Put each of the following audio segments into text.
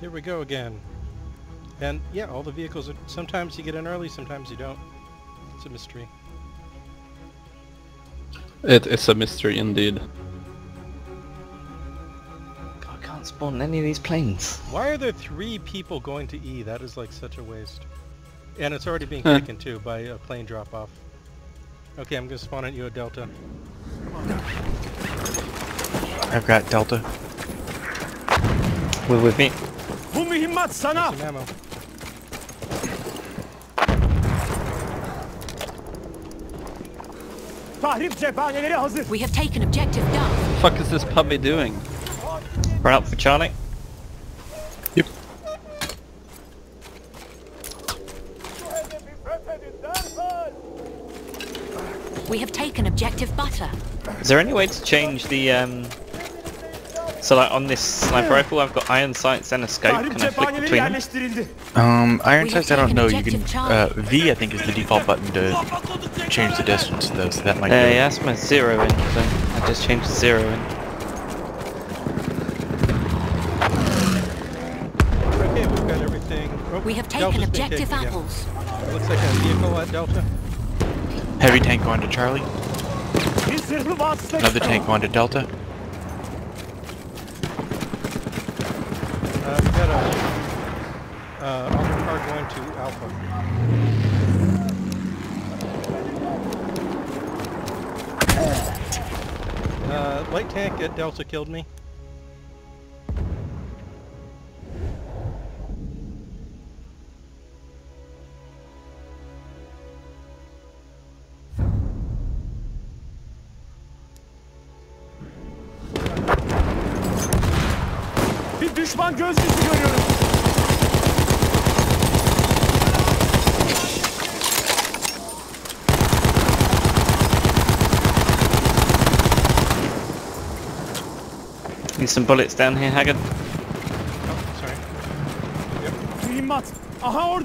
Here we go again. And yeah, all the vehicles are, sometimes you get in early, sometimes you don't. It's a mystery. It is a mystery indeed. God, I can't spawn any of these planes. Why are there three people going to E? That is like such a waste. And it's already being Huh. taken too by a plane drop off. Okay, I'm gonna spawn at you a Delta. I've got Delta. Will with me. Bu mühimmat sana. Some ammo. Tahrip cephaneleri hazır. We have taken objective Duff. fuck is this puppy doing? Run up for Charlie. Yep. We have taken objective Butter. Is there any way to change the um? So like on this sniper rifle, I've got iron sights and a scope. Tahrip Can I flick between them? Um, iron sights, I don't know. You can, uh, V I think is the default button to change the distance though, so that might Uh, do it. yeah, that's my zero in. So I just changed the zero in. Okay, we've got everything. Oh, We have taken Delta's objective taken again. apples. Looks like a vehicle at Delta. Heavy tank going to Charlie. Bir zırhlı vasıta Another tank going to Delta. Uh, we've got a uh, armored car going to Alpha. Uh, light tank at Delta killed me. Bir düşman gözcüsü görüyorum. Need some bullets down here, Haggard. Oh, sorry. Mühimmat. Aha.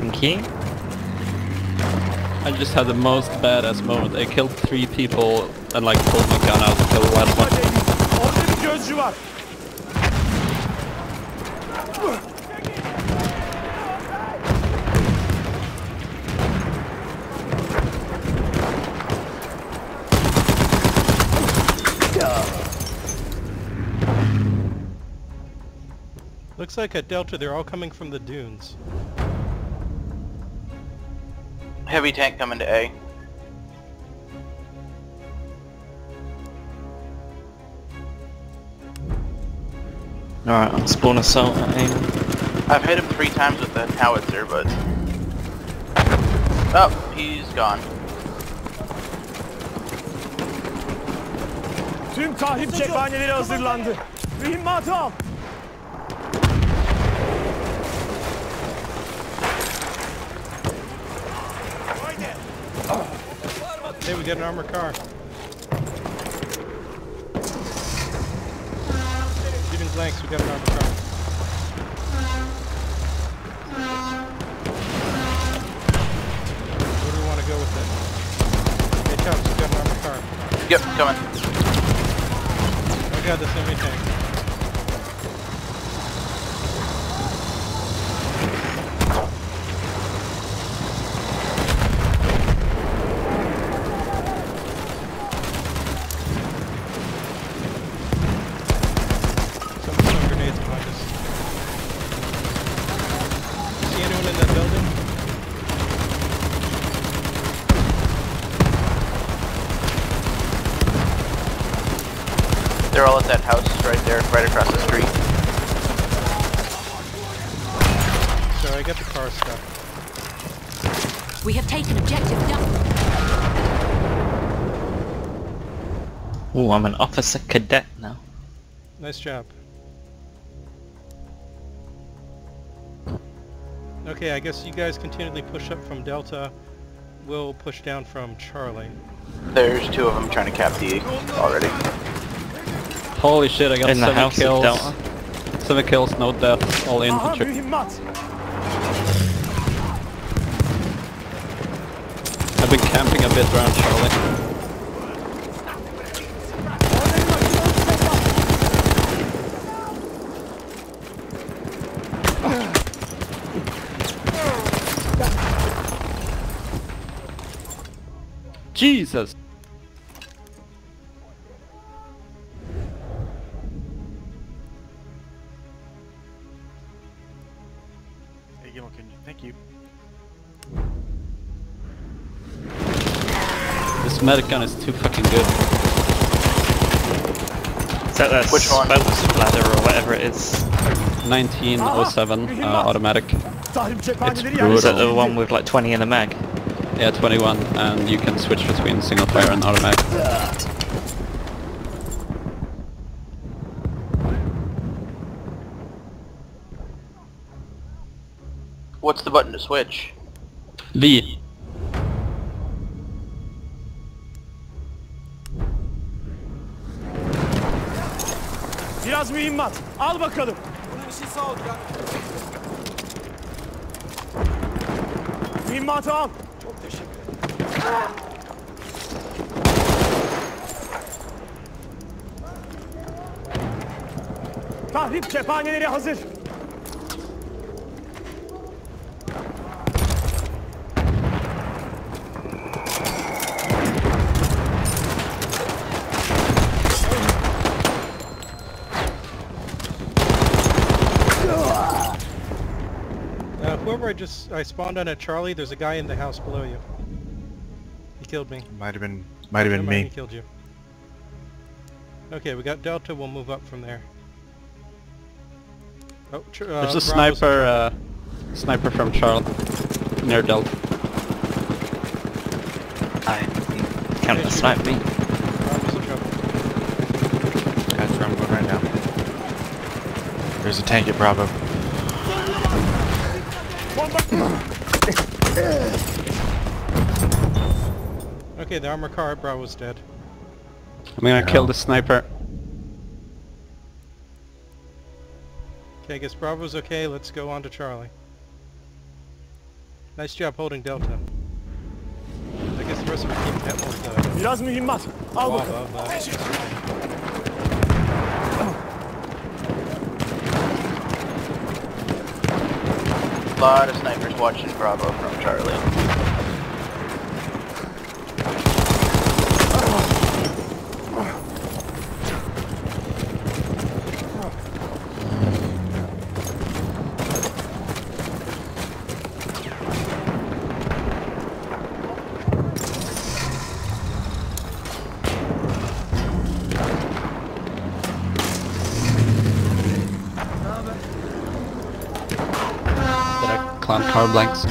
Thank you. I just had the most badass moment. I killed three people and like pulled my gun out to kill one of them. Hadi Enis. Orada bir gözcü var. Looks like at Delta they're all coming from the dunes. Heavy tank coming to A. Alright, I'm spawn assault at aim. I've hit him three times with the howitzer, but... Oh, he's gone. Tüm tahrip cephaneleri hazırlandı. Mühimmatı al. We got an armored car. Shooting blanks, we got an armored car. Where do we want to go with it? Hey, Chops, we got an armored car. Yep, coming. Oh god, the semi tank. Some some grenades behind us. See anyone in that building? They're all at that house right there, right across the street. Sorry, I got the car stuck. We have taken objective Duff. Oh, I'm an officer cadet now. Nice job. Okay, I guess you guys continually push up from Delta. We'll push down from Charlie. There's two of them trying to cap D already. Holy shit, I got In seven kills. Seven kills, no deaths, all Aha infantry. mühimmat. I've been camping a bit around Charlie. Jesus! Hey, you can you? Thank you. This medic gun is too fucking good. Is that that Which one? splatter or whatever it is? 1907 ah, uh, automatic. Tahrim cephaneleri It's. Is that the one with like 20 in a mag? Yeah, 21, and you can switch between single fire and automatic. What's the button to switch? V. Biraz mühimmat. Al bakalım. Mühimmatı al. Çok teşekkür Tahrip cephaneleri hazır. Whoever I just I spawned on at Charlie, there's a guy in the house below you. He killed me. Might have been. Might have been me. He killed you. Okay, we got Delta. We'll move up from there. Oh, tr- uh, There's a Bravo's- sniper, uh, sniper from Charlie near Delta. I can't Yeah, snipe me. Bravo's in trouble. That's where I'm going right now. There's a tank at Bravo. Okay, the armor car at Bravo's dead. I'm gonna Yeah. kill the sniper. Okay, I guess Bravo's okay. Let's go on to Charlie. Nice job holding Delta. I guess the rest of the team can't hold the Biraz mühimmat. Al wall bakalım. above that. A lot of snipers watching Bravo from Charlie. I clown car blanks?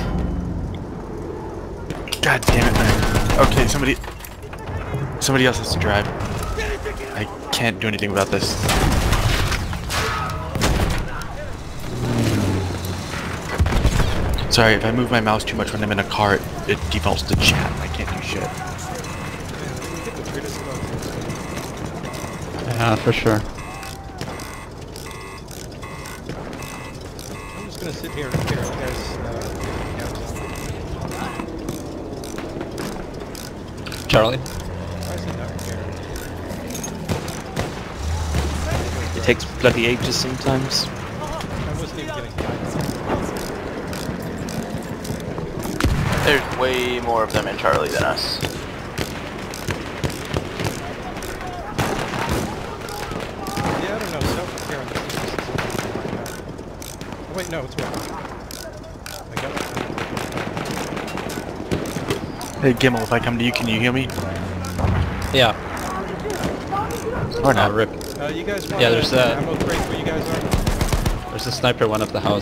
God damn it, man. Okay, somebody... Somebody else has to drive. I can't do anything about this. Sorry, if I move my mouse too much when I'm in a car, it, it defaults to chat I can't do shit. Yeah, for sure. I'm just gonna sit here and care. Charlie? it not here? It takes bloody ages sometimes. I wasn't even getting guidance. There's way more of them in Charlie than us. Yeah, I don't know. Self care on this is just something like that. Wait, no, it's what? I got it. Hey, Gimel, if I come to you, can you hear me? Yeah. Or Uh, not? rip. Uh, you guys want Yeah, there's an a- ammo crate where you guys are? There's a sniper one up the house.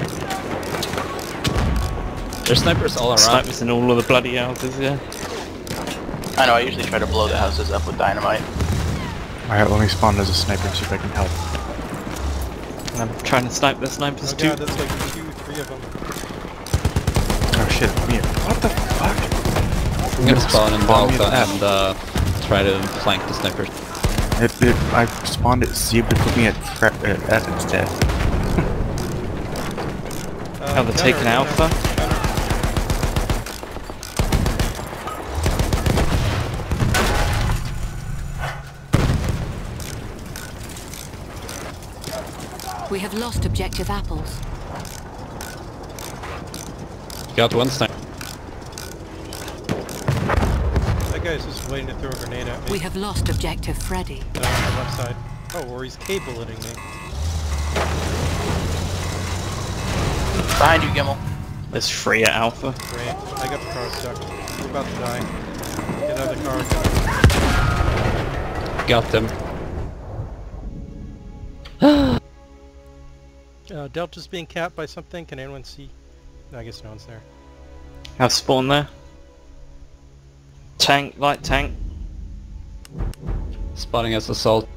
There's snipers all around. Snipers in all of the bloody houses, yeah. I know, I usually try to blow the houses up with dynamite. Alright, let me spawn as a sniper and see if I can help. And I'm trying to snipe the snipers Oh too. god, that's like two, three of them. Oh shit, me. What the fuck? I'm gonna spawn in Spawn Delta and uh, try to flank the snipers. If, it, I spawned at Z, but it put me at, thre- at F instead. Uh, Oh, they're taking Gunner, Alpha? We have lost objective apples. Got one sniper. I That guy's just waiting to throw a grenade at me. We have lost objective Freddy. No, on the left side. Oh, or he's cable-hitting me. Behind you, Gimmel. There's three at Alpha. Great. I got the car stuck. We're about to die. Get out of the car. Got them. Uh, Delta's being capped by something. Can anyone see? No, I guess no one's there. Have spawn there. Tank, light tank. Spotting us assault.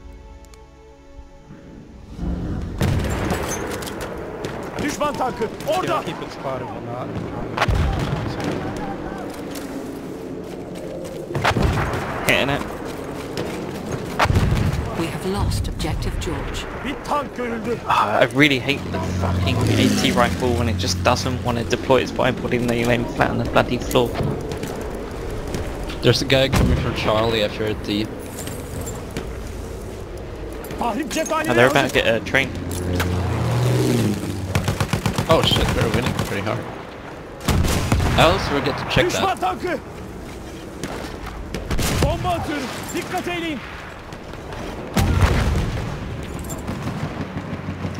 Düşman tankı. Orada. Keep, keep it spotted or not. Hitting it. We have lost objective George. Bir tank görüldü. Ah, I really hate the fucking AT rifle when it just doesn't want to deploy its bipod even though you aim flat on the bloody floor. There's a guy coming from Charlie if you're at D. Tahrip cephaneleri Oh, they're hazır. about to get a train. Oh shit, we're winning pretty hard. Else we get to check Düşman that. tankı. Bomba atıyorum. Dikkat eyleyin.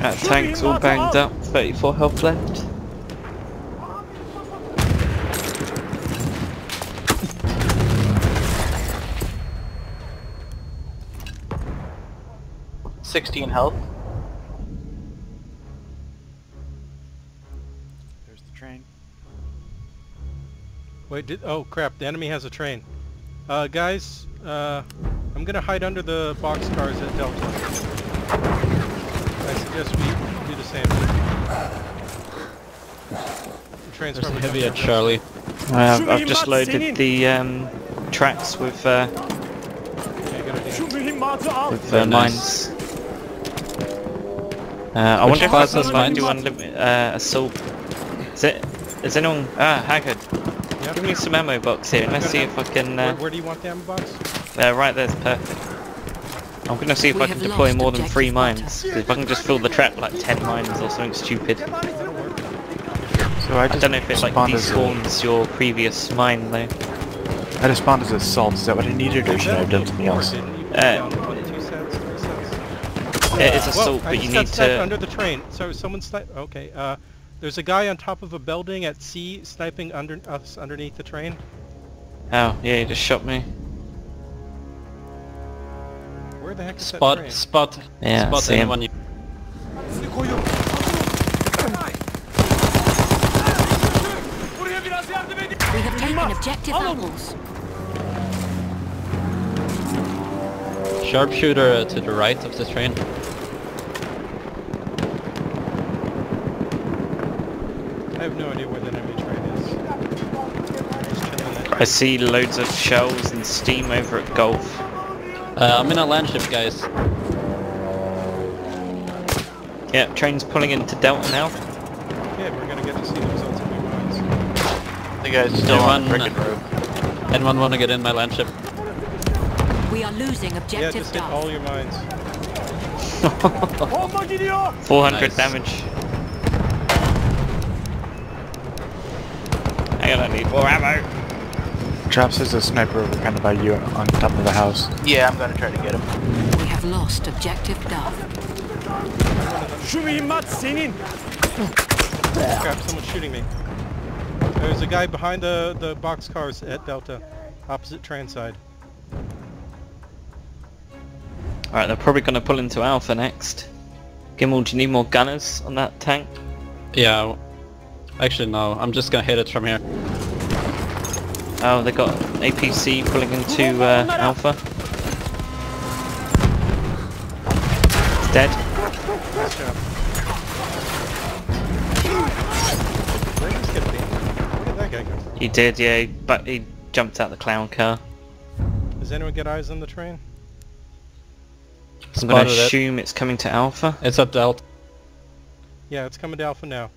That tank's all banged up. 34 health left. Sixteen health. There's the train. Wait, did, oh crap, the enemy has a train. Uh, guys, uh, I'm gonna hide under the boxcars at Delta. I suggest we do the same. The train's There's a probably heavy at. Charlie. I've, I've just loaded the um, tracks with, uh, Okay, good idea. Şu mühimmatı al. with uh, Very nice. mines. Uh, I Which wonder if I class can has find you mines? unlimited uh, assault. Is it? Is anyone? Ah, Haggard. Yeah. Give me some ammo box here and let's see if I can. Where, Uh, where do you want the ammo box? uh, right there's perfect. I'm gonna see if We I can deploy more than three mines. if I can just fill the trap like 10 mines or something stupid. So I I don't know if it like spawned as a, despawns your previous mine though. I just spawned as assault. Is that what I needed, or should I have done something else? Didn't you put Uh, down, what, two sets, three sets? It is Whoa, assault, I but just you got need sniped to. under the train. So someone sniped. Okay, uh, there's a guy on top of a building at C sniping under us underneath the train. Oh yeah, he just shot me. Where the heck is that Spot, train? spot, Yeah, spot see him. anyone you... Buraya biraz yardım edin. We have taken objective Alın. apples. Sharpshooter uh, to the right of the train. I have no idea where the enemy train is. Just chilling there. I see loads of shells and steam over at Gulf. Uh, I'm in a land ship, guys. Yeah, train's pulling into Delta now. Yeah, we're gonna get to see the results of your mines. The guy's still on the Anyone- road. Anyone want to get in my land ship? We are losing objective. Yeah, objective just hit Duff. all your mines. 400 Nice. damage. Hang on, I need more ammo. Traps is a sniper over kind of by you on top of the house. Yeah, I'm gonna try to get him. We have lost objective Duff. Şu mühimmat senin. Crap, someone's shooting me. There's a guy behind the, the boxcars at Delta, opposite train side. Alright, they're probably going to pull into Alpha next. Gimmel, do you need more gunners on that tank? Yeah. Actually, no. I'm just gonna hit it from here. Oh, they got APC pulling into uh, Alpha. Dead. Nice job. Where did this get me? Where did that guy go? He did, yeah, but he jumped out the clown car. Does anyone get eyes on the train? I'm going to Spotted it. assume it's coming to Alpha. It's at Delta. Yeah, it's coming to Alpha now.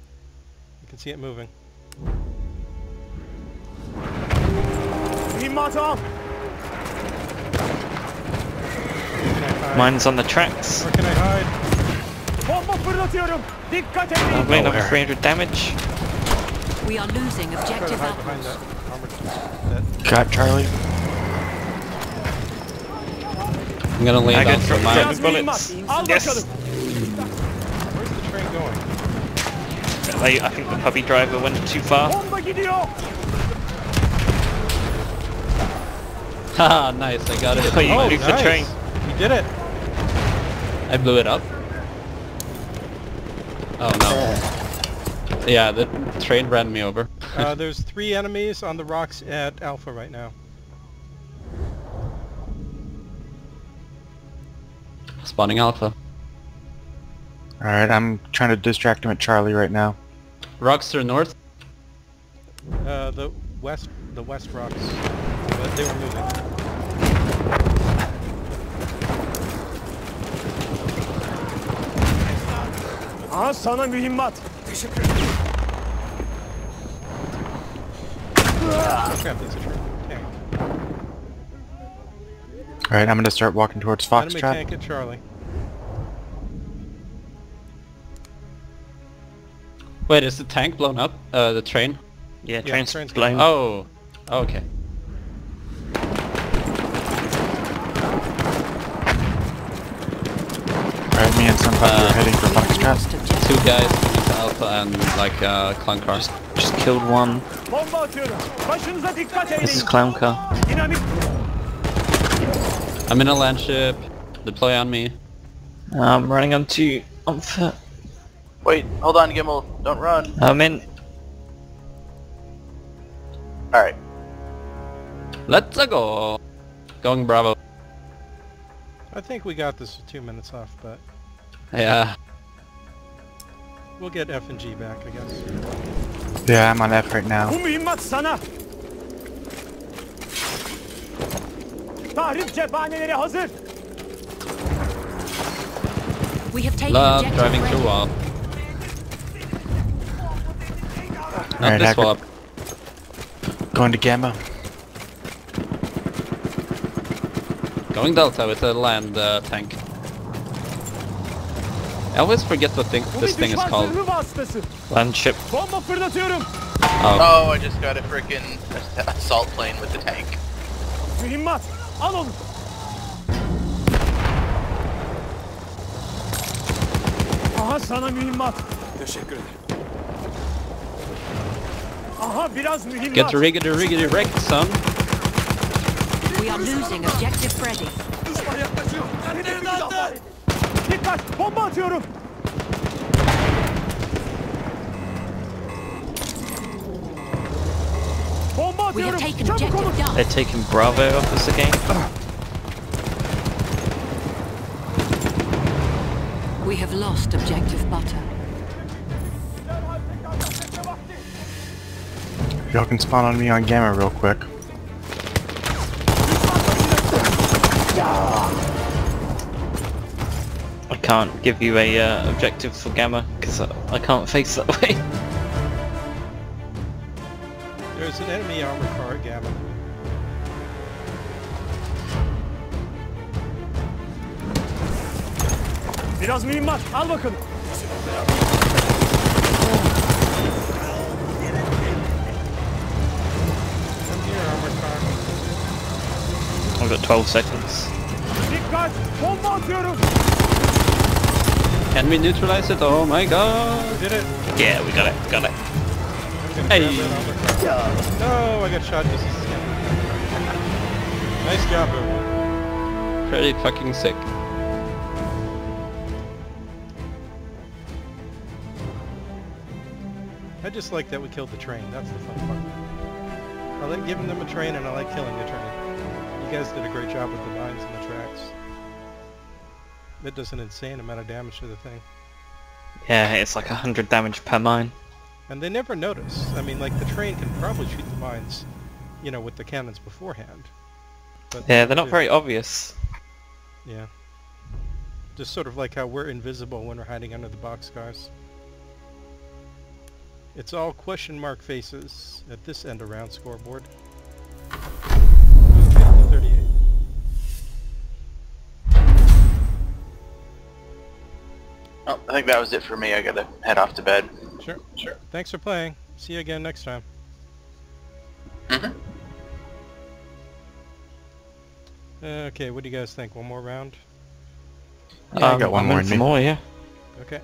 You can see it moving. Mühimmatı al. Where can I hide? Mine's on the tracks. Where can I hide? Bomba fırlatıyorum. Dikkat I'm edin. doing over 300 damage. We are losing objective hide behind apples. that armored that Got Charlie. I'm gonna lay I down got some mines. the bullets. Yes. Where's the train going? I, I think the puppy driver went too far. Bomba. Haha, nice, I got it. Oh, you Oh, moved the train. You did it. I blew it up. Oh no. Yeah, the train ran me over. Uh, there's three enemies on the rocks at Alpha right now. Spawning alpha. Alright, I'm trying to distract him at Charlie right now. Rocks to the north. Uh, the west, the west rocks. But they were moving. Aha sana mühimmat. Crap, that's a train. Tank. Alright, I'm gonna start walking towards Enemy tank at Charlie. Wait, is the tank blown up? Uh, the train? Yeah, Yeah, train's train's blown. Oh, okay. Alright, me and Sunfuck Uh, are heading for Lost Foxtrot. Two guys into alpha and like a clown car. Just killed one. Bomba atıyorum. Başınıza dikkat This is clown car. I'm in a land ship. Deploy on me. I'm running onto on foot. Wait, hold on, Gimel. Don't run. I'm in. Alright. Let's go. Going Bravo. I think we got this with two minutes off, but Yeah. we'll get F and G back, I guess. Yeah, I'm on F right now. Bu mühimmat sana. Tahrip cephaneleri hazır. We have taken Love driving Bravo. through wall. Alright, this Hacker. swap. Going to Gamma. Going Delta with a land uh, tank. I always forget what thing, this thing is düşman called. Land ship. Oh, Oh, I just got a freaking assault plane with the tank. Mühimmat. Al onu. Aha sana mühimmat. Teşekkür ederim. Aha biraz mühimmat. get riggedy riggedy wrecked, son. We are losing objective Freddy. Dikkat! Bomba atıyorum! Bomba We have atıyorum! taken Çabuk olun! They're taking Bravo off us again. We have lost objective Butter. Y'all can spawn on me on Gamma real quick. I can't give you a uh, objective for Gamma because I, I can't face that way. There's an enemy armor car at Gamma. Biraz mühimmat! Al bakalım! I've got 12 seconds. Dikkat! Bomba atıyorum! Can we neutralize it? Oh my god. Did it? Yeah, we got it, got it. I'm Hey. grab that armor car. No, I got shot just as Nice job, everyone. Pretty fucking sick. I just like that we killed the train. That's the fun part. I like giving them a train and I like killing the train. You guys did a great job with the mines and the tracks. That does an insane amount of damage to the thing. Yeah, it's like 100 damage per mine. And they never notice. I mean, like, the train can probably shoot the mines, you know, with the cannons beforehand. But Yeah, they're not very obvious. Yeah. Just sort of like how we're invisible when we're hiding under the boxcars. It's all question mark faces at this end around scoreboard. Oh, I think that was it for me. I gotta head off to bed. Sure. Sure. Thanks for playing. See you again next time. Mhm. Uh, okay, what do you guys think? One more round? Yeah, I Um, got one I'm more in in for me. more, yeah. Okay.